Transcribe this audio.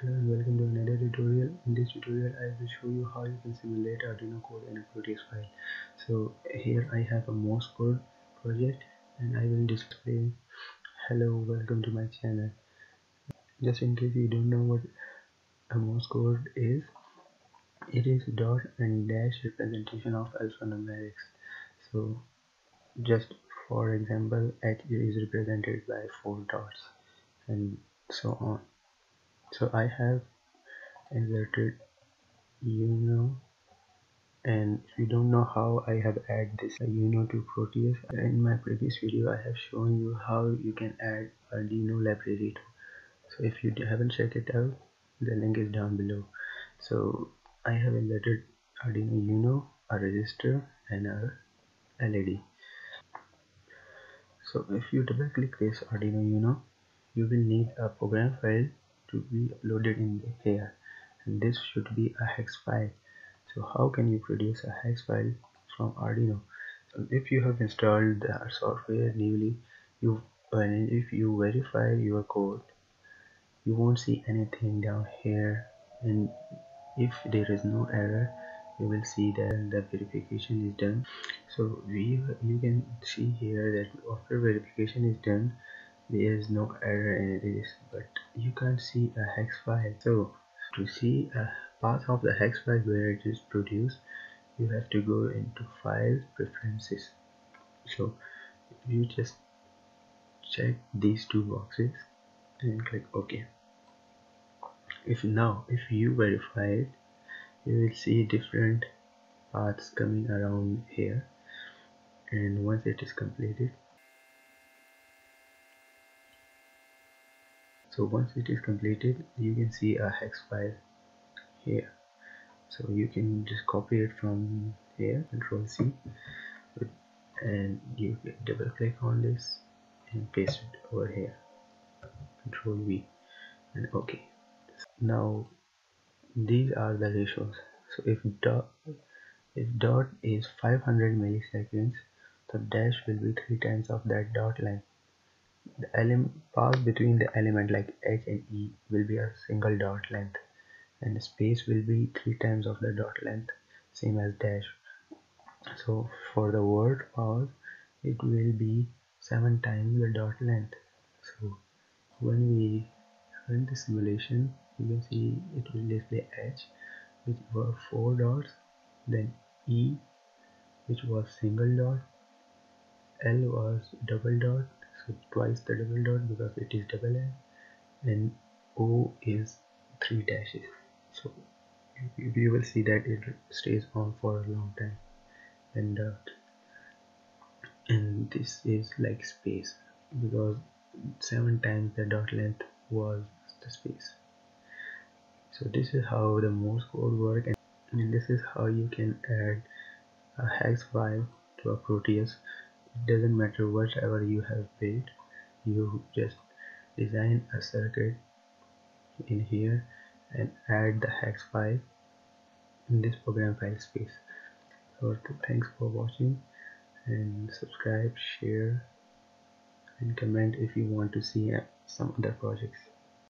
Hello and welcome to another tutorial. In this tutorial I will show you how you can simulate Arduino code in a Proteus file. So here I have a Morse code project and I will display hello welcome to my channel. Just in case you don't know what a Morse code is, it is dot and dash representation of alphanumerics. So just for example H is represented by four dots and so on so I have inserted Uno. And if you don't know how I have add this Uno to Proteus in my previous video I have shown you how you can add Arduino library to. So if you haven't checked it out the link is down below. So I have inserted Arduino Uno a resistor and a LED so if you double click this Arduino Uno you will need a program file to be uploaded in here and this should be a hex file. So how can you produce a hex file from Arduino? So if you have installed the software newly you and if you verify your code you won't see anything down here. And if there is no error you will see that the verification is done. So we you can see here that after verification is done there is no error in this but you can't see a hex file. So to see a path of the hex file where it is produced you have to go into file preferences. So you just check these two boxes and click ok. If now if you verify it you will see different paths coming around here. And once it is completed so once it is completed you can see a hex file here. So you can just copy it from here control C and you double click on this and paste it over here. Control V and OK. Now these are the ratios. So if dot if dot is 500 milliseconds the dash will be three times of that dot length the path between the element like H and E will be a single dot length and the space will be three times of the dot length same as dash. So for the word pause it will be seven times the dot length. So when we run the simulation you can see it will display H which were four dots then E which was single dot L was double dot so twice the double dot because it is double N and O is three dashes so you, will see that it stays on for a long time. And uh, and this is like space because seven times the dot length was the space. So this is how the Morse code work and, this is how you can add a hex file to a Proteus doesn't matter whatever you have built you just design a circuit in here and add the hex file in this program file space. So thanks for watching and subscribe share and comment if you want to see some other projects